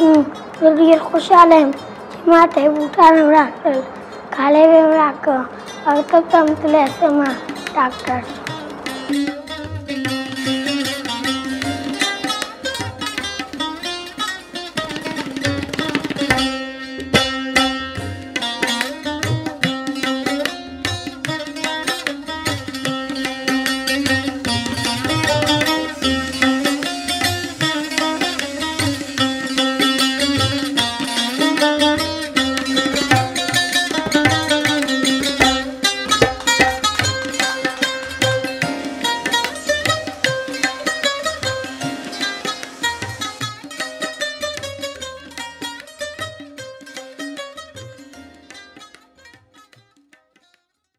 हम्म, गिर खुशहाल है। मात है, बूटा में राखल खाले में राख अब तक हम तुले से माँ, डॉक्टर।